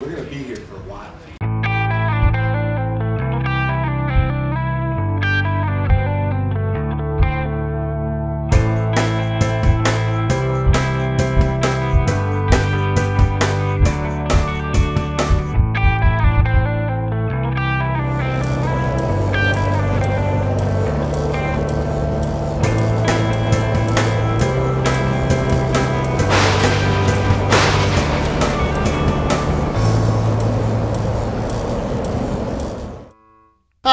We're going to be here for a while.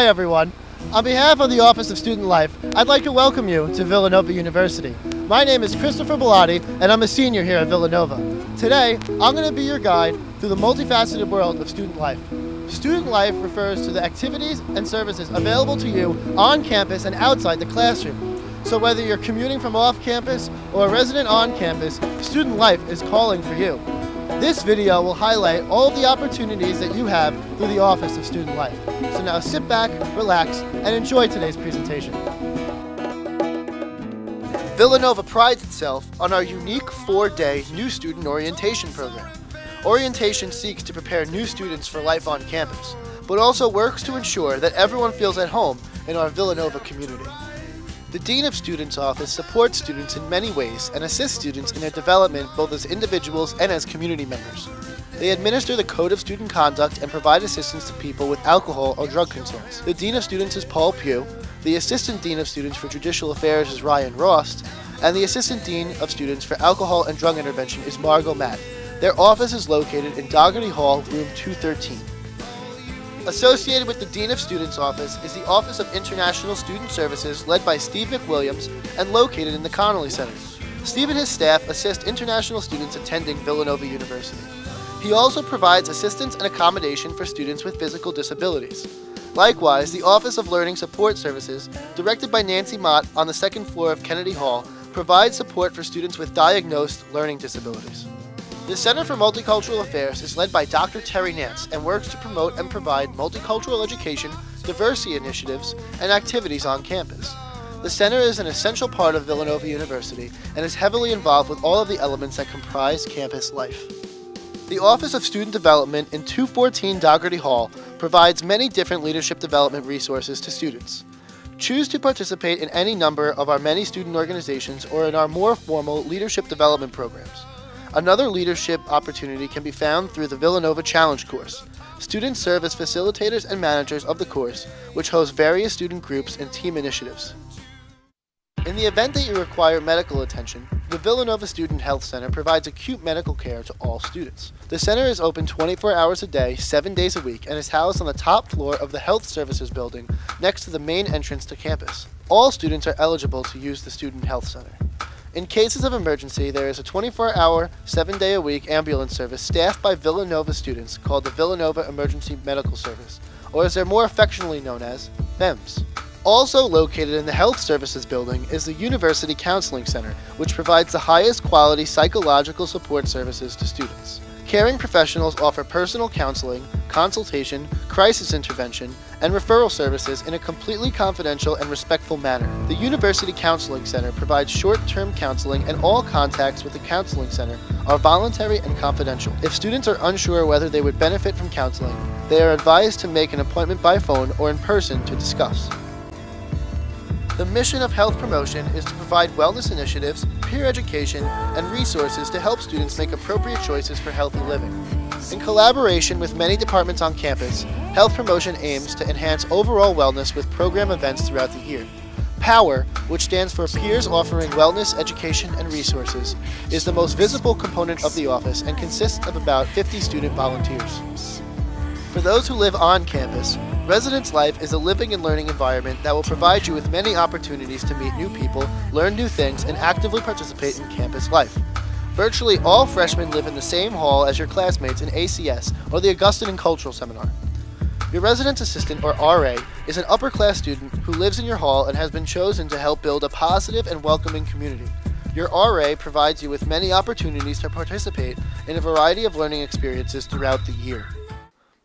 Hi everyone. On behalf of the Office of Student Life, I'd like to welcome you to Villanova University. My name is Christopher Bellotti and I'm a senior here at Villanova. Today, I'm going to be your guide through the multifaceted world of student life. Student life refers to the activities and services available to you on campus and outside the classroom. So whether you're commuting from off campus or a resident on campus, student life is calling for you. This video will highlight all the opportunities that you have through the Office of Student Life. So now sit back, relax, and enjoy today's presentation. Villanova prides itself on our unique four-day new student orientation program. Orientation seeks to prepare new students for life on campus, but also works to ensure that everyone feels at home in our Villanova community. The Dean of Students Office supports students in many ways and assists students in their development both as individuals and as community members. They administer the Code of Student Conduct and provide assistance to people with alcohol or drug concerns. The Dean of Students is Paul Pugh, the Assistant Dean of Students for Judicial Affairs is Ryan Rost, and the Assistant Dean of Students for Alcohol and Drug Intervention is Margot Matt. Their office is located in Dougherty Hall, room 213. Associated with the Dean of Students Office is the Office of International Student Services led by Steve McWilliams and located in the Connolly Center. Steve and his staff assist international students attending Villanova University. He also provides assistance and accommodation for students with physical disabilities. Likewise, the Office of Learning Support Services, directed by Nancy Mott on the second floor of Kennedy Hall, provides support for students with diagnosed learning disabilities. The Center for Multicultural Affairs is led by Dr. Terry Nance and works to promote and provide multicultural education, diversity initiatives, and activities on campus. The center is an essential part of Villanova University and is heavily involved with all of the elements that comprise campus life. The Office of Student Development in 214 Dougherty Hall provides many different leadership development resources to students. Choose to participate in any number of our many student organizations or in our more formal leadership development programs. Another leadership opportunity can be found through the Villanova Challenge course. Students serve as facilitators and managers of the course, which hosts various student groups and team initiatives. In the event that you require medical attention, the Villanova Student Health Center provides acute medical care to all students. The center is open 24 hours a day, 7 days a week, and is housed on the top floor of the Health Services building next to the main entrance to campus. All students are eligible to use the Student Health Center. In cases of emergency, there is a 24 hour, 7 day a week ambulance service staffed by Villanova students called the Villanova Emergency Medical Service, or as they're more affectionately known as, VEMS. Also located in the Health Services building is the University Counseling Center, which provides the highest quality psychological support services to students. Caring professionals offer personal counseling, consultation, crisis intervention, and referral services in a completely confidential and respectful manner. The University Counseling Center provides short-term counseling and all contacts with the Counseling Center are voluntary and confidential. If students are unsure whether they would benefit from counseling, they are advised to make an appointment by phone or in person to discuss. The mission of health promotion is to provide wellness initiatives, peer education, and resources to help students make appropriate choices for healthy living. In collaboration with many departments on campus, health promotion aims to enhance overall wellness with program events throughout the year. POWER, which stands for Peers Offering Wellness, Education, and Resources, is the most visible component of the office and consists of about 50 student volunteers. For those who live on campus, Residence Life is a living and learning environment that will provide you with many opportunities to meet new people, learn new things, and actively participate in campus life. Virtually all freshmen live in the same hall as your classmates in ACS or the Augustine and Culture Seminar. Your residence assistant, or RA, is an upper class student who lives in your hall and has been chosen to help build a positive and welcoming community. Your RA provides you with many opportunities to participate in a variety of learning experiences throughout the year.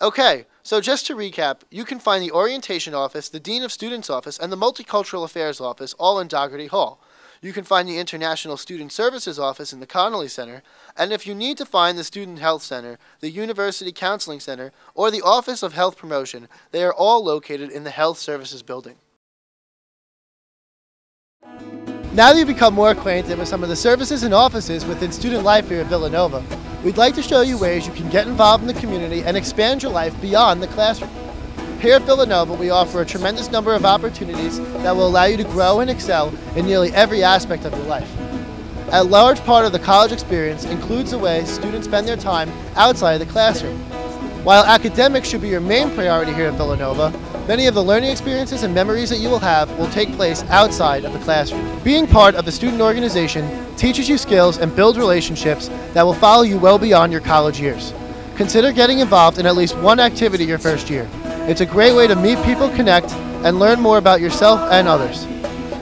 Okay, so just to recap, you can find the Orientation Office, the Dean of Students Office, and the Multicultural Affairs Office all in Dougherty Hall. you can find the International Student Services Office in the Connolly Center, and if you need to find the Student Health Center, the University Counseling Center, or the Office of Health Promotion, they are all located in the Health Services Building. Now that you've become more acquainted with some of the services and offices within student life here at Villanova, we'd like to show you ways you can get involved in the community and expand your life beyond the classroom. Here at Villanova, we offer a tremendous number of opportunities that will allow you to grow and excel in nearly every aspect of your life. A large part of the college experience includes the way students spend their time outside of the classroom. While academics should be your main priority here at Villanova, many of the learning experiences and memories that you will have will take place outside of the classroom. Being part of the student organization teaches you skills and builds relationships that will follow you well beyond your college years. Consider getting involved in at least one activity your first year. It's a great way to meet people, connect, and learn more about yourself and others.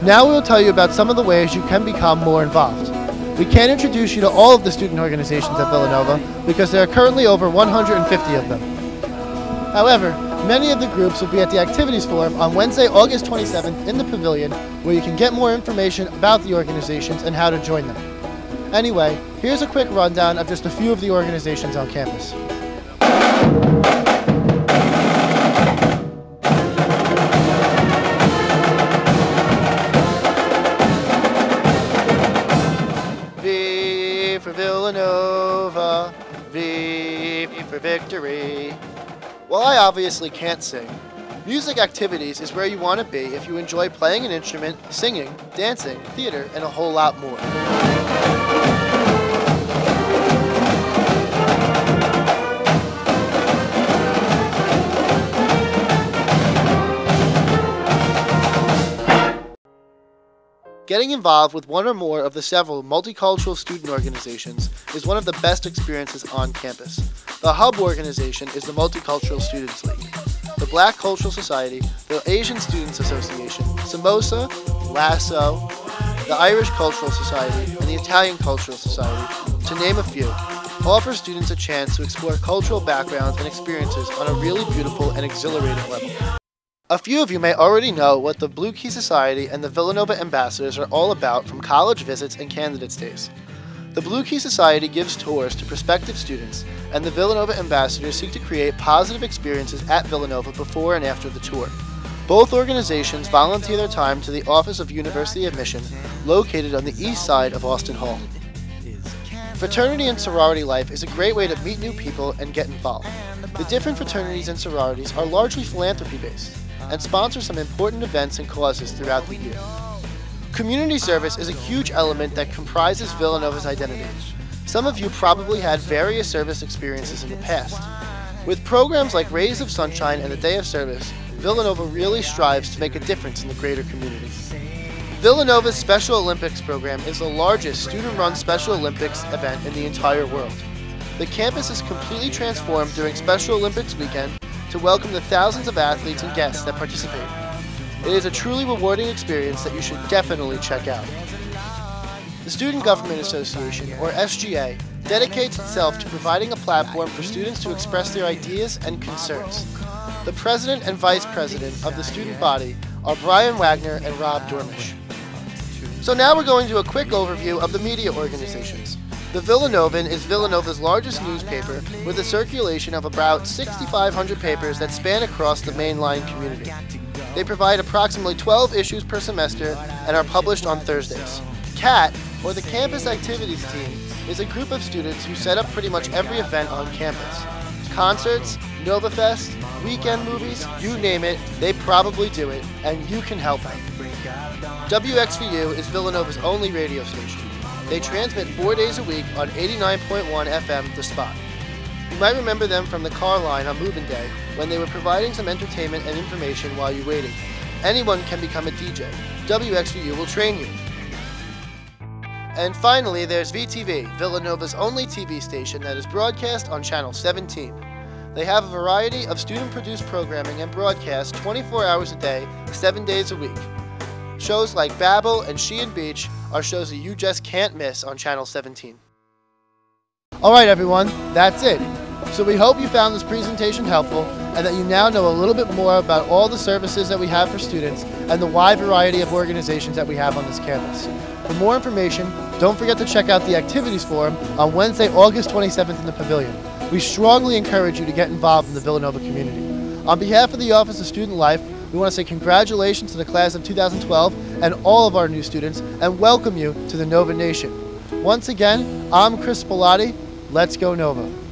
Now we will tell you about some of the ways you can become more involved. We can't introduce you to all of the student organizations at Villanova because there are currently over 150 of them. However, many of the groups will be at the Activities Forum on Wednesday, August 27th in the Pavilion where you can get more information about the organizations and how to join them. Anyway, here's a quick rundown of just a few of the organizations on campus. Obviously can't sing, music activities is where you want to be if you enjoy playing an instrument, singing, dancing, theater, and a whole lot more. Getting involved with one or more of the several multicultural student organizations is one of the best experiences on campus. The hub organization is the Multicultural Students League, the Black Cultural Society, the Asian Students Association, Samosa, Lasso, the Irish Cultural Society, and the Italian Cultural Society, to name a few, offer students a chance to explore cultural backgrounds and experiences on a really beautiful and exhilarating level. A few of you may already know what the Blue Key Society and the Villanova Ambassadors are all about from college visits and candidates days. The Blue Key Society gives tours to prospective students, and the Villanova Ambassadors seek to create positive experiences at Villanova before and after the tour. Both organizations volunteer their time to the Office of University Admission, located on the east side of Austin Hall. Fraternity and sorority life is a great way to meet new people and get involved. The different fraternities and sororities are largely philanthropy based and sponsor some important events and causes throughout the year. Community service is a huge element that comprises Villanova's identity. Some of you probably had various service experiences in the past. With programs like Rays of Sunshine and the Day of Service, Villanova really strives to make a difference in the greater community. Villanova's Special Olympics program is the largest student-run Special Olympics event in the entire world. The campus is completely transformed during Special Olympics weekend to welcome the thousands of athletes and guests that participate. It is a truly rewarding experience that you should definitely check out. The Student Government Association, or SGA, dedicates itself to providing a platform for students to express their ideas and concerns. The president and vice president of the student body are Brian Wagner and Rob Dormish. So now we're going to a quick overview of the media organizations. The Villanovan is Villanova's largest newspaper with a circulation of about 6,500 papers that span across the Main Line community. They provide approximately 12 issues per semester and are published on Thursdays. CAT, or the Campus Activities Team, is a group of students who set up pretty much every event on campus. Concerts, NovaFest, weekend movies, you name it, they probably do it, and you can help them. WXVU is Villanova's only radio station. They transmit four days a week on 89.1 FM The Spot. You might remember them from the car line on Moving Day when they were providing some entertainment and information while you waited. Anyone can become a DJ. WXVU will train you. And finally, there's VTV, Villanova's only TV station that is broadcast on Channel 17. They have a variety of student produced programming and broadcasts 24 hours a day, 7 days a week. Shows like Babel and She and Beach are shows that you just can't miss on Channel 17. Alright everyone, that's it. So we hope you found this presentation helpful and that you now know a little bit more about all the services that we have for students and the wide variety of organizations that we have on this campus. For more information, don't forget to check out the activities forum on Wednesday, August 27th in the Pavilion. We strongly encourage you to get involved in the Villanova community. On behalf of the Office of Student Life, we want to say congratulations to the class of 2012 and all of our new students and welcome you to the Nova Nation. Once again, I'm Chris Bellotti. Let's go Nova.